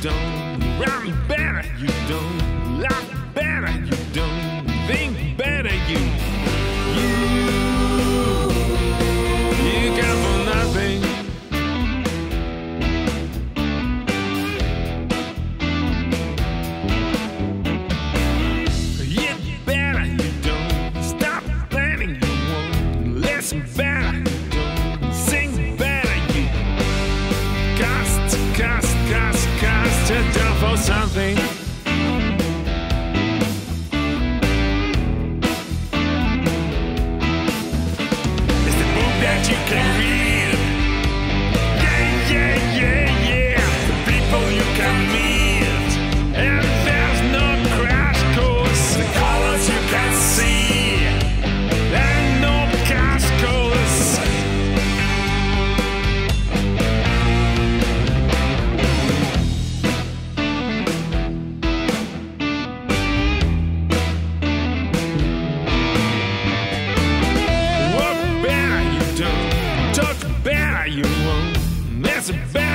don't run back. back.